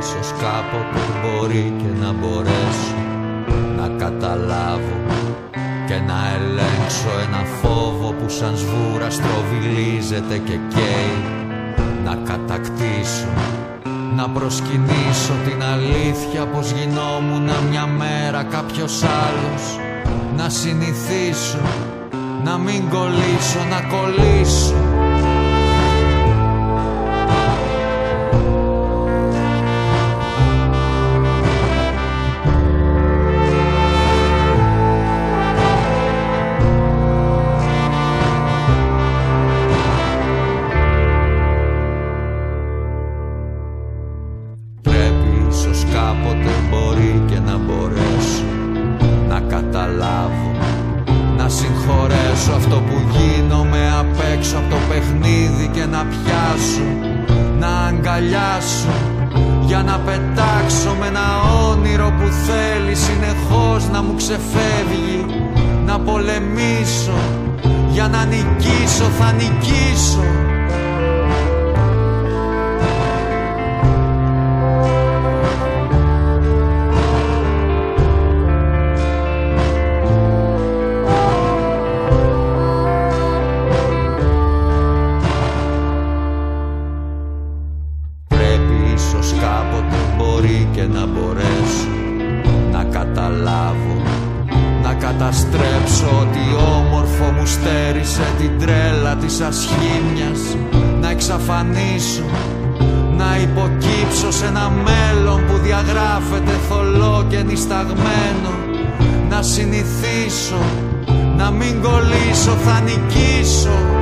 ίσως κάποτε μπορεί και να μπορέσω να καταλάβω και να ελέγξω ένα φόβο που σαν σβούρα στροβιλίζεται και καίει. Να κατακτήσω να προσκυνήσω την αλήθεια πως γινόμουν μια μέρα κάποιος άλλος. Να συνηθίσω να μην κολλήσω, να κολλήσω συγχωρέσω αυτό που γίνομαι απ' έξω από το παιχνίδι και να πιάσω να αγκαλιάσω για να πετάξω με ένα όνειρο που θέλει συνεχώς να μου ξεφεύγει να πολεμήσω για να νικήσω θα νικήσω μπορεί και να μπορέσω να καταλάβω να καταστρέψω ότι όμορφο μου στέρισε την τρέλα της ασχήμιας. Να εξαφανίσω να υποκύψω σε ένα μέλλον που διαγράφεται θολό και νησταγμένο να συνηθίσω να μην κολλήσω θα νικήσω